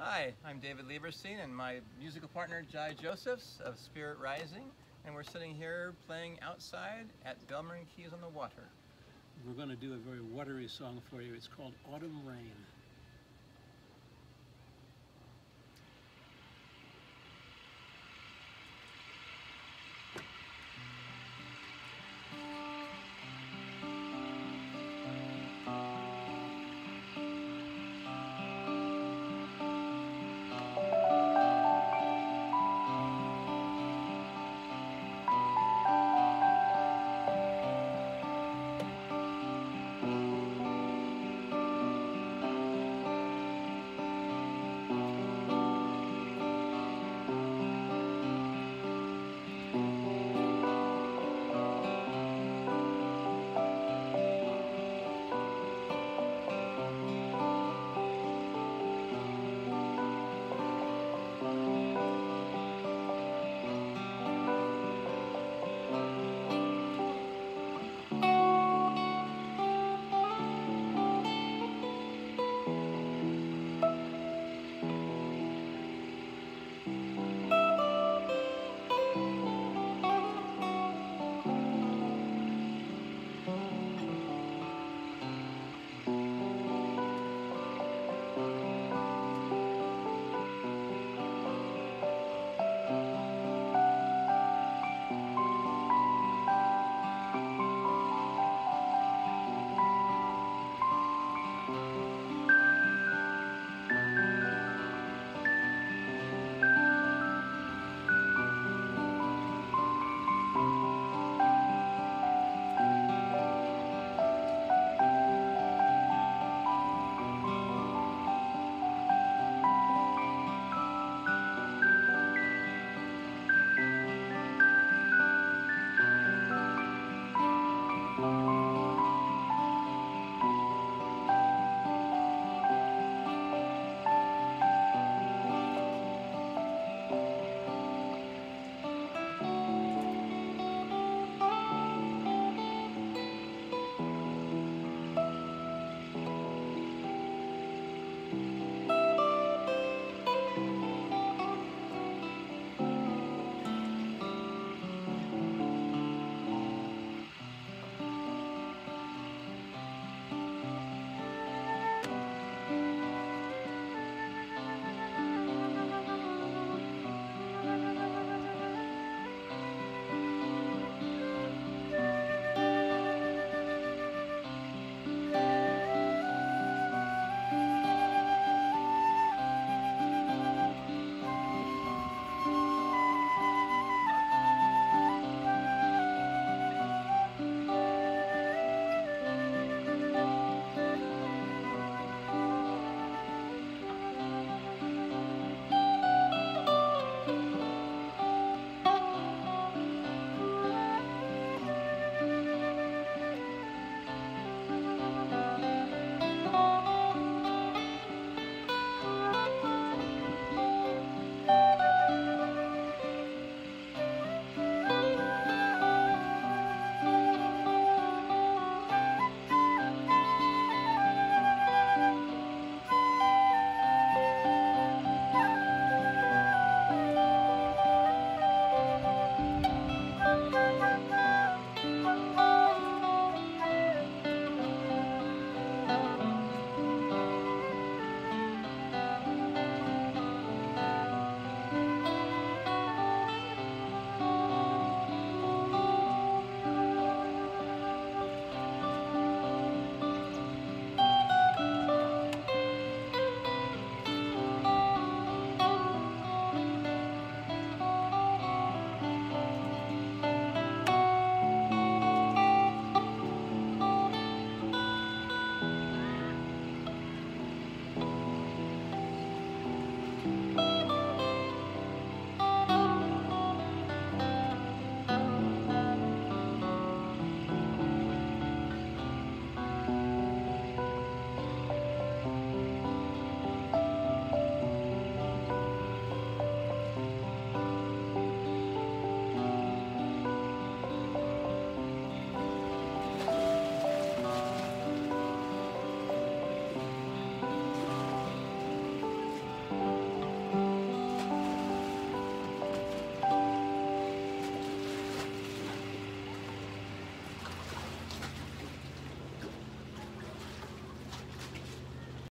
Hi, I'm David Lieberstein and my musical partner Jai Josefs of Spirit Rising and we're sitting here playing outside at Bel Marin Keys on the water. We're going to do a very watery song for you. It's called Autumn Rain.